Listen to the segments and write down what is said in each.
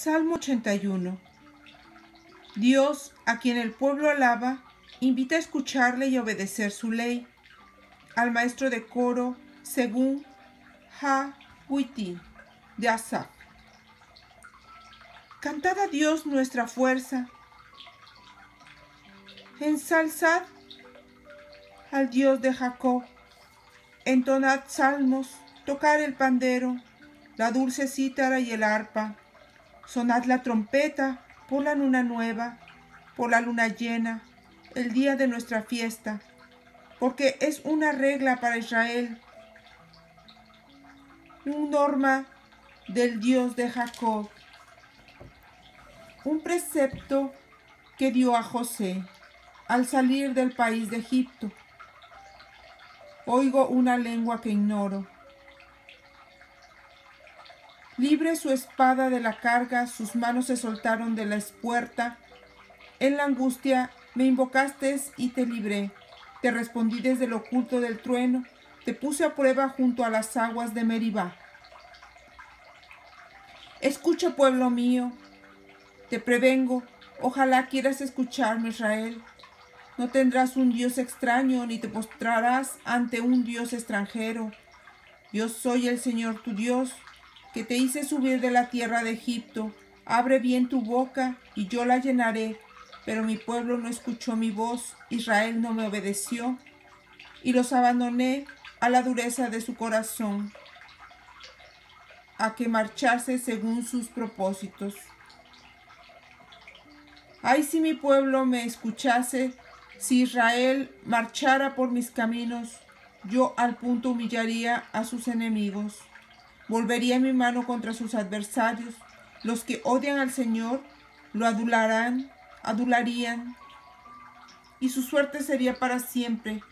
Salmo 81 Dios, a quien el pueblo alaba, invita a escucharle y obedecer su ley. Al maestro de coro, según Ha Huitin, de Asaf. Cantad a Dios nuestra fuerza. Ensalzad al Dios de Jacob. Entonad salmos, tocar el pandero, la dulce cítara y el arpa. Sonad la trompeta por la luna nueva, por la luna llena, el día de nuestra fiesta, porque es una regla para Israel, un norma del Dios de Jacob, un precepto que dio a José al salir del país de Egipto. Oigo una lengua que ignoro Libre su espada de la carga, sus manos se soltaron de la espuerta. En la angustia me invocaste y te libré. Te respondí desde el oculto del trueno. Te puse a prueba junto a las aguas de Meribá. Escucha, pueblo mío. Te prevengo. Ojalá quieras escucharme, Israel. No tendrás un Dios extraño, ni te postrarás ante un Dios extranjero. Yo soy el Señor tu Dios que te hice subir de la tierra de Egipto. Abre bien tu boca y yo la llenaré. Pero mi pueblo no escuchó mi voz, Israel no me obedeció, y los abandoné a la dureza de su corazón, a que marchase según sus propósitos. Ay, si mi pueblo me escuchase, si Israel marchara por mis caminos, yo al punto humillaría a sus enemigos. Volvería mi mano contra sus adversarios. Los que odian al Señor lo adularán, adularían, y su suerte sería para siempre.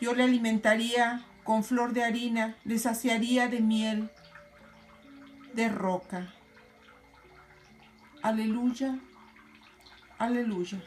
Yo le alimentaría con flor de harina, le saciaría de miel, de roca. Aleluya, aleluya.